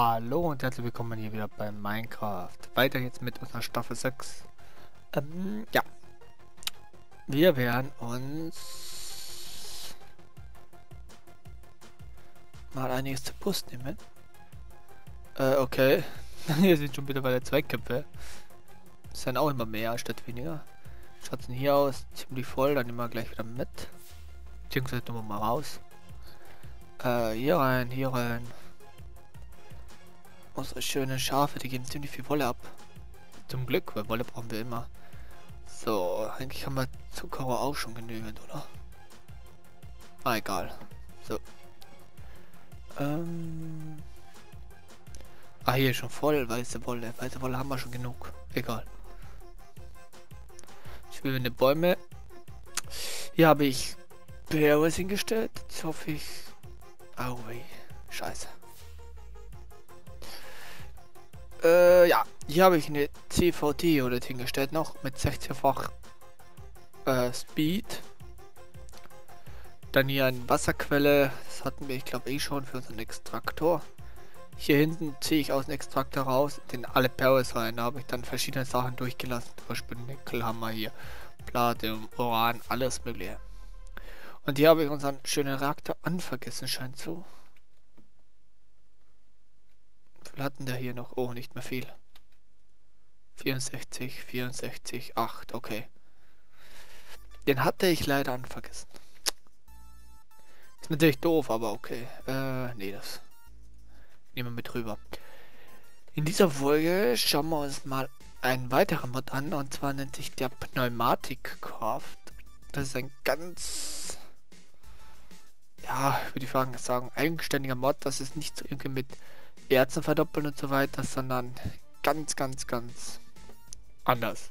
Hallo und herzlich willkommen hier wieder bei Minecraft. Weiter jetzt mit unserer Staffel 6. Ähm, ja. Wir werden uns mal einiges zu Brust nehmen. Äh, okay. hier sind schon wieder bei der Zweiköpfe. Das sind auch immer mehr statt weniger. Schaut denn hier aus? Ziemlich voll, dann nehmen wir gleich wieder mit. Beziehungsweise tun wir mal raus. Äh, hier rein, hier rein. Unsere schönen Schafe, die geben ziemlich viel Wolle ab. Zum Glück, weil Wolle brauchen wir immer. So, eigentlich haben wir Zucker auch schon genügend, oder? Ah, egal. So. Ähm. Ah, hier schon voll weiße Wolle. Weiße Wolle haben wir schon genug. Egal. Ich will eine Bäume. Hier habe ich Beere hingestellt. Jetzt hoffe ich. Aui. Scheiße. Äh, ja. Hier habe ich eine CVT oder hingestellt noch mit 16-fach äh, Speed. Dann hier eine Wasserquelle. Das hatten wir, ich glaube, eh schon für unseren Extraktor. Hier hinten ziehe ich aus dem Extraktor raus, den alle Powers rein. Da habe ich dann verschiedene Sachen durchgelassen. Zum Beispiel Nickel haben wir hier, Platin, Uran, alles mögliche. Und hier habe ich unseren schönen Reaktor anvergessen, scheint so. Wie viel hatten der hier noch? Oh, nicht mehr viel. 64, 64, 8, okay. Den hatte ich leider anvergessen. Ist natürlich doof, aber okay. Äh, nee, das nehmen wir mit rüber. In dieser Folge schauen wir uns mal einen weiteren Mod an und zwar nennt sich der Pneumatikcraft. Das ist ein ganz, ja, würde ich sagen, eigenständiger Mod. Das ist nicht irgendwie mit Erzen verdoppeln und so weiter, sondern ganz, ganz, ganz anders.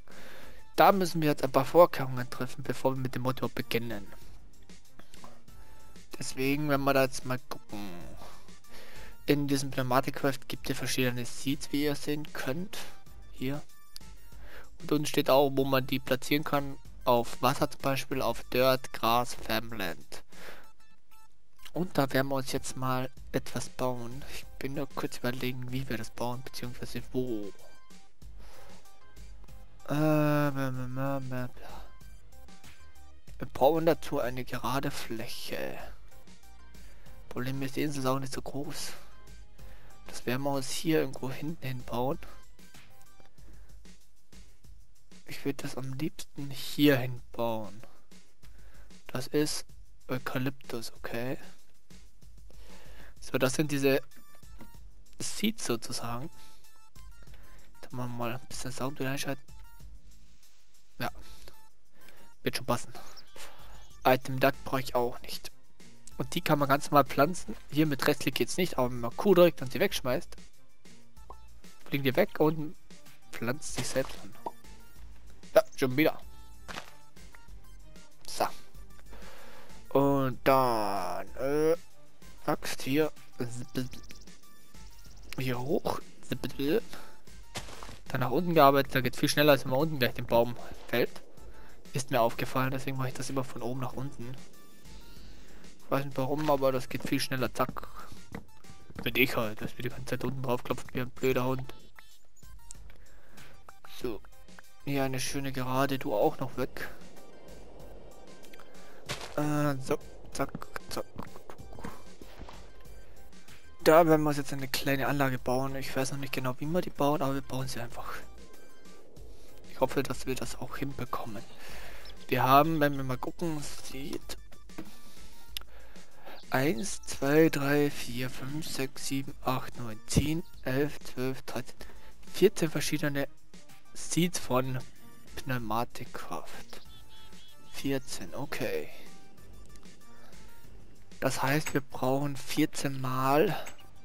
Da müssen wir jetzt ein paar Vorkehrungen treffen, bevor wir mit dem Motor beginnen. Deswegen, wenn wir da jetzt mal gucken. In diesem Pneumatikraft gibt es verschiedene Seeds, wie ihr sehen könnt. Hier. Und unten steht auch, wo man die platzieren kann. Auf Wasser zum Beispiel, auf Dirt, Gras, Farmland. Und da werden wir uns jetzt mal etwas bauen. Ich bin nur kurz überlegen, wie wir das bauen, beziehungsweise wo. Äh, wir brauchen dazu eine gerade Fläche. Problem ist, die Insel ist auch nicht so groß. Das werden wir uns hier irgendwo hinten hinbauen. Ich würde das am liebsten hier hinbauen. Das ist Eukalyptus, okay. So, das sind diese Seeds sozusagen. Da machen wir mal ein bisschen Sound einschalten. Ja. Wird schon passen. Item Duck brauche ich auch nicht. Und die kann man ganz normal pflanzen. Hier mit Restlich geht es nicht, aber wenn man Q drückt und sie wegschmeißt, fliegen die weg und pflanzt sich selbst an. Ja, schon wieder. So. Und dann, äh, Axt hier. Hier hoch. Dann nach unten gearbeitet, da geht viel schneller, als wenn man unten gleich den Baum fällt. Ist mir aufgefallen, deswegen mache ich das immer von oben nach unten. Ich weiß nicht warum, aber das geht viel schneller. Zack. Bin ich halt, dass wir die ganze Zeit unten drauf klopfen wie ein blöder Hund. So. Hier eine schöne Gerade, du auch noch weg. Äh, so. Zack, zack. Da werden wir jetzt eine kleine Anlage bauen. Ich weiß noch nicht genau, wie wir die bauen, aber wir bauen sie einfach. Ich hoffe, dass wir das auch hinbekommen. Wir haben, wenn wir mal gucken, sieht 1, 2, 3, 4, 5, 6, 7, 8, 9, 10, 11, 12, 13, 14 verschiedene Seeds von Pneumatikkraft. 14, okay. Das heißt, wir brauchen 14 mal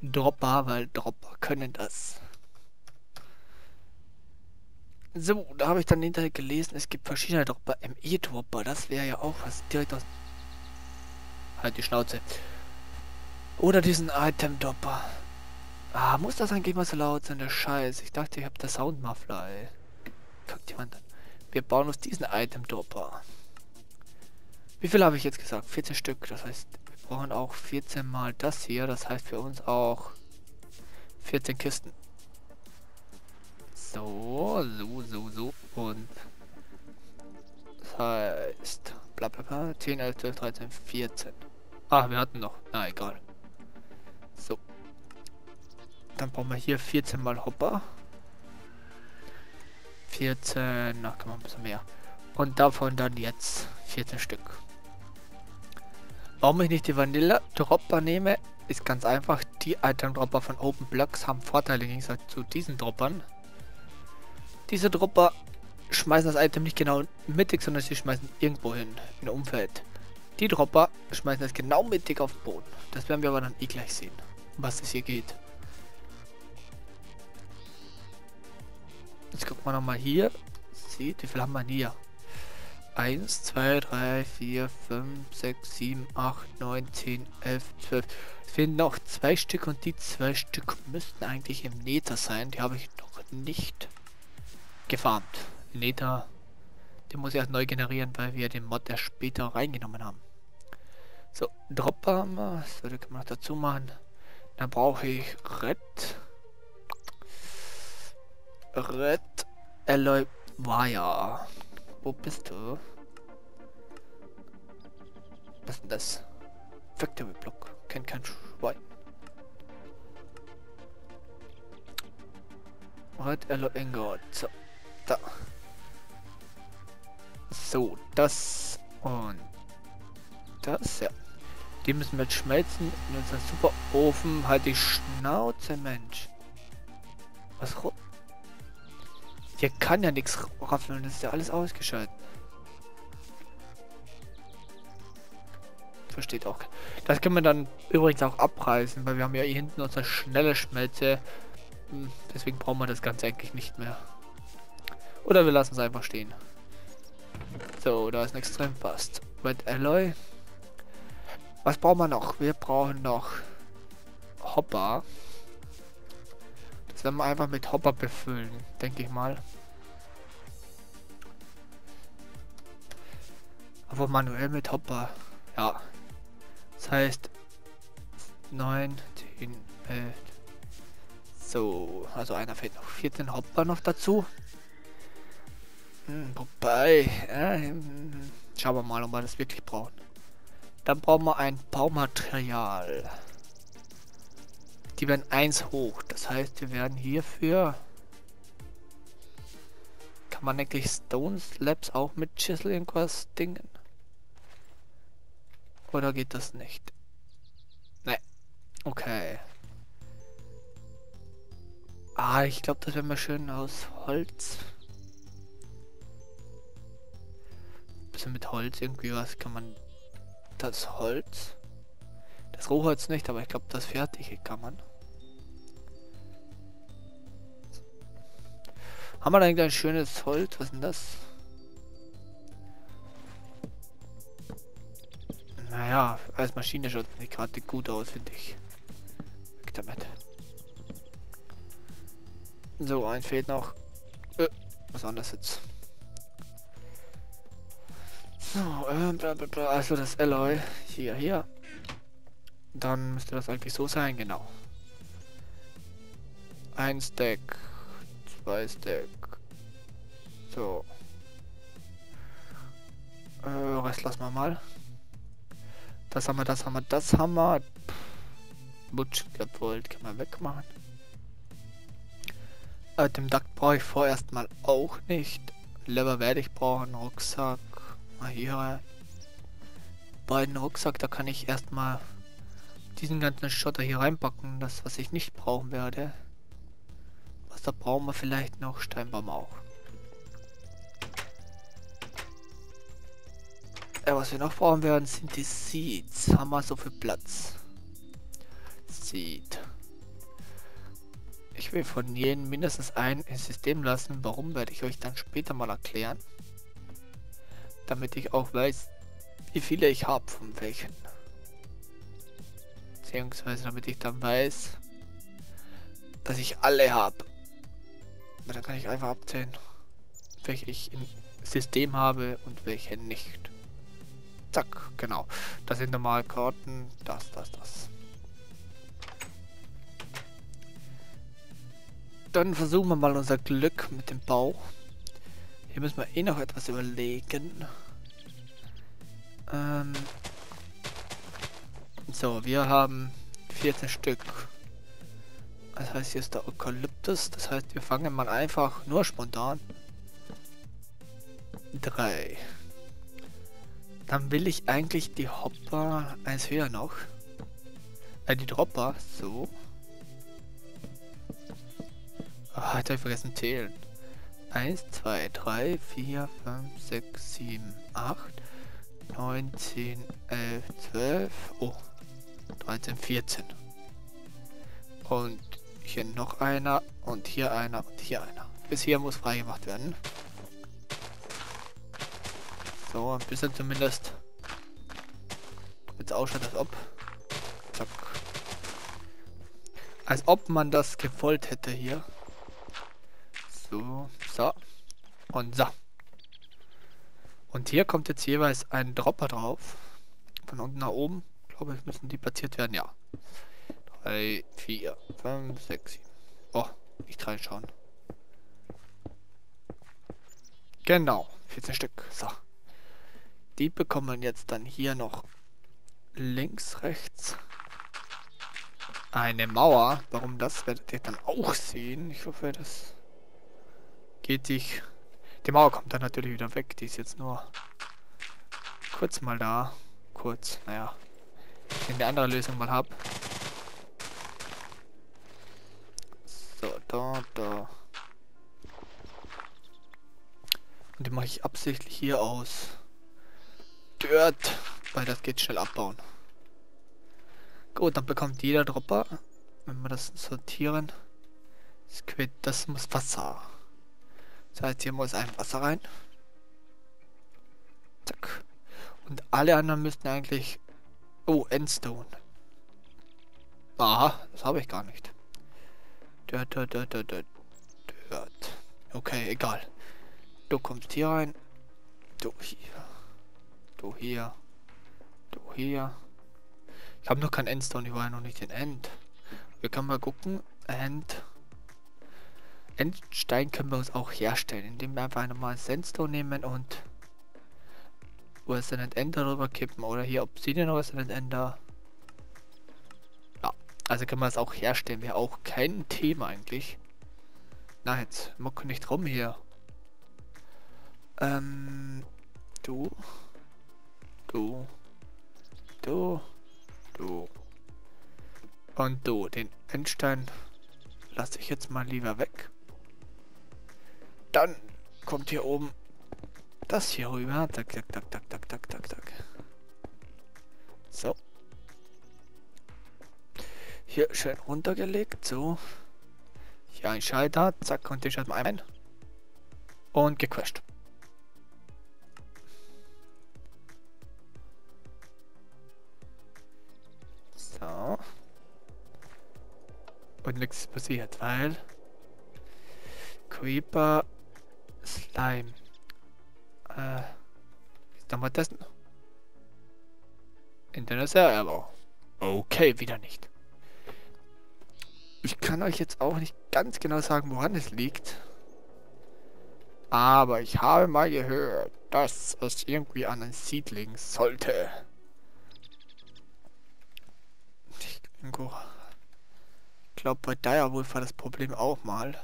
Dropper, weil Dropper können das. So, da habe ich dann hinterher gelesen, es gibt verschiedene Dropper. ME-Dropper, das wäre ja auch was direkt aus Halt die Schnauze. Oder diesen Item-Dopper. Ah, muss das eigentlich mal so laut sein, der Scheiß. Ich dachte, ich habe der Soundmuffler, ey. Guckt jemand an. Wir bauen uns diesen Item-Dopper. Wie viel habe ich jetzt gesagt? 14 Stück. Das heißt, brauchen auch 14 mal das hier. Das heißt für uns auch 14 Kisten. So, so, so, so. Und das heißt, bla bla bla, 10, 11, 12, 13, 14. Ah, wir hatten noch. Na, egal. So. Dann brauchen wir hier 14 mal Hopper. 14, na, kann man ein bisschen mehr. Und davon dann jetzt 14 Stück. Warum ich nicht die Vanilla Dropper nehme, ist ganz einfach. Die Item Dropper von Open Blocks haben Vorteile im Gegensatz zu diesen Droppern. Diese Dropper schmeißen das Item nicht genau mittig, sondern sie schmeißen irgendwo hin, in Umfeld. Die Dropper schmeißen es genau mittig auf den Boden. Das werden wir aber dann eh gleich sehen, was es hier geht. Jetzt gucken wir nochmal hier. Sieht, wie viel haben wir hier? 1, 2, 3, 4, 5, 6, 7, 8, 9, 10, 11, 12. Es fehlen noch zwei Stück und die zwei Stück müssten eigentlich im Nether sein. Die habe ich noch nicht gefarmt. Nether, den muss ich erst neu generieren, weil wir den Mod erst später reingenommen haben. So, Dropper haben wir. So, kann man noch dazu machen. Dann brauche ich Red. Red Alloy Wire. Wo bist du? Was ist denn das? Factory Block. Kennt kein Schwein. Red Alloy Ingot. So. Da. So, das und das, ja. Die müssen wir jetzt schmelzen in unser super Ofen. Halt die Schnauze, Mensch. Was Hier kann ja nichts raffeln, das ist ja alles ausgeschaltet. Versteht auch. Das können wir dann übrigens auch abreißen, weil wir haben ja hier hinten unsere schnelle Schmelze. Hm, deswegen brauchen wir das Ganze eigentlich nicht mehr. Oder wir lassen es einfach stehen. So, da ist ein extrem fast. Red Alloy. Was brauchen wir noch? Wir brauchen noch Hopper. Wir einfach mit Hopper befüllen, denke ich mal. Aber manuell mit Hopper. Ja. Das heißt 9, 10, 11. So, also einer fehlt noch. 14 Hopper noch dazu. Hm, wobei, äh, schauen wir mal, ob wir das wirklich brauchen. Dann brauchen wir ein Baumaterial. Die werden 1 hoch. Das heißt, wir werden hierfür... Kann man eigentlich Stone Slabs auch mit Chisel irgendwas dingen? Oder geht das nicht? Ne. Okay. Ah, ich glaube, das wäre mal schön aus Holz. Bisschen mit Holz irgendwie was kann man das Holz. Das Rohholz nicht, aber ich glaube, das Fertige kann man. Haben wir eigentlich ein schönes Holz? Was ist denn das? Naja, als Maschine schaut nicht gerade gut aus, finde ich. Weg damit. So, ein fehlt noch. Äh, was anderes jetzt. So, äh, also das Alloy hier, hier. Dann müsste das eigentlich so sein, genau. Ein Stack, zwei Stack. So. Äh, Rest lassen wir mal. Das haben wir, das haben wir, das haben wir. Butch gewollt, kann man wegmachen. Äh, dem Duct brauche ich vorerst mal auch nicht. Lever werde ich brauchen, Rucksack mal hier beiden Rucksack, da kann ich erstmal diesen ganzen Schotter hier reinpacken, das was ich nicht brauchen werde. Was da brauchen wir vielleicht noch, Steinbaum auch. Ja, was wir noch brauchen werden, sind die Seeds. Haben wir so viel Platz. Seed. Ich will von jedem mindestens ein ins System lassen. Warum, werde ich euch dann später mal erklären damit ich auch weiß, wie viele ich habe von welchen. Beziehungsweise damit ich dann weiß, dass ich alle habe. Dann kann ich einfach abzählen, welche ich im System habe und welche nicht. Zack, genau. Das sind normal Karten. Das, das, das. dann versuchen wir mal unser Glück mit dem Bau. Hier müssen wir eh noch etwas überlegen. Ähm so, wir haben 14 Stück. Das heißt, hier ist der Eukalyptus. Das heißt, wir fangen mal einfach nur spontan. Drei. Dann will ich eigentlich die Hopper eins höher noch. Äh, die Dropper. So. Ah, jetzt habe ich vergessen zählen. 1, 2, 3, 4, 5, 6, 7, 8, 9, 10, 11, 12. Oh. 13, 14. Und hier noch einer und hier einer und hier einer. Bis hier muss freigemacht werden. So, ein bisschen zumindest. Jetzt ausschaut, als ob. Zack. Als ob man das gewollt hätte hier. So, so. Und so. Und hier kommt jetzt jeweils ein Dropper drauf. Von unten nach oben ich, müssen die platziert werden, ja. 3, 4, 5, 6, 7. Oh, nicht reinschauen. Genau, 14 Stück. So. Die bekommen jetzt dann hier noch links, rechts eine Mauer. Warum das werdet ihr dann auch sehen. Ich hoffe, das geht sich. Die Mauer kommt dann natürlich wieder weg. Die ist jetzt nur kurz mal da. Kurz, naja, ich eine andere Lösung mal habe. So, da, da. Und die mache ich absichtlich hier aus. Dirt, weil das geht schnell abbauen. Gut, dann bekommt jeder Dropper, wenn wir das sortieren, das muss Wasser. Das heißt, hier muss ein Wasser rein. Zack. Und alle anderen müssten eigentlich Oh, Endstone. Aha, das habe ich gar nicht. Dirt, dirt, dirt, dirt, dirt. Okay, egal. Du kommst hier rein. Du hier. Du hier. Du hier. Ich habe noch kein Endstone, ich war ja noch nicht in End. Wir können mal gucken. End. Endstein können wir uns auch herstellen, indem wir einfach einmal Sandstone nehmen und Resident Ender darüber kippen oder hier Obsidian Resident Ender. Ja, also kann man es auch herstellen, wäre auch kein Thema eigentlich. Na jetzt, muck nicht rum hier. Ähm, du, du, du, du und du. Den Endstein lasse ich jetzt mal lieber weg. Dann kommt hier oben das hier rüber. Tak, tak, tak, tak, tak, tak, tak, tak. So. Hier schön runtergelegt. So. Hier ein Schalter. Zack, und den schalten wir ein. Und gecrashed. So. Und nichts passiert, weil Creeper Slime. Äh, dann mal testen. Internet Server. Okay, wieder nicht. Ich kann euch jetzt auch nicht ganz genau sagen, woran es liegt. Aber ich habe mal gehört, dass es irgendwie an ein Seedling sollte. Ich glaube, bei Direwolf war das Problem auch mal.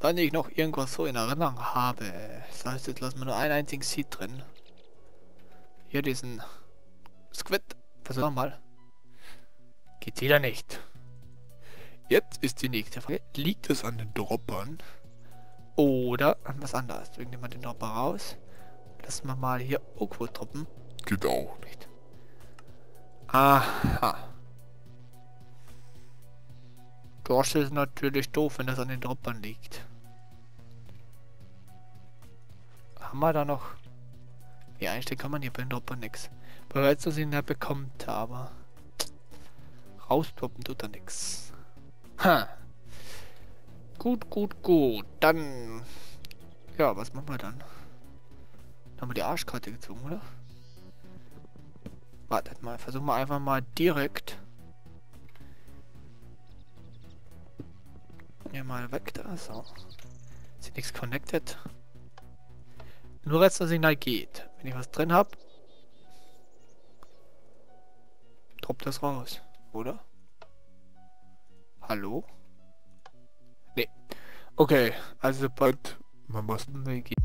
Wenn ich noch irgendwas so in Erinnerung habe. Das heißt, jetzt lassen wir nur einen einzigen Seed drin. Hier diesen Squid. Versuchen wir mal. Geht wieder nicht. Jetzt ist die nächste Frage. Liegt es an den Droppern? Oder an was anderes? Nehmen wir den Dropper raus. Lassen wir mal hier Oakwood droppen. Geht auch nicht. Aha. Das ist natürlich doof, wenn das an den Droppern liegt. Haben wir da noch... Ja, einstellen kann man hier beim Dropper nix. Bereits dass ihn er bekommt, aber... Rausdroppen tut er nix. Ha. Gut, gut, gut. Dann... Ja, was machen wir dann? Dann haben wir die Arschkarte gezogen, oder? Wartet mal, versuchen wir einfach mal direkt Hier mal weg da, so. Ist nichts connected. Nur als das Signal geht. Wenn ich was drin habe, droppt das raus, oder? Hallo? Nee. Okay, also sobald man was geht.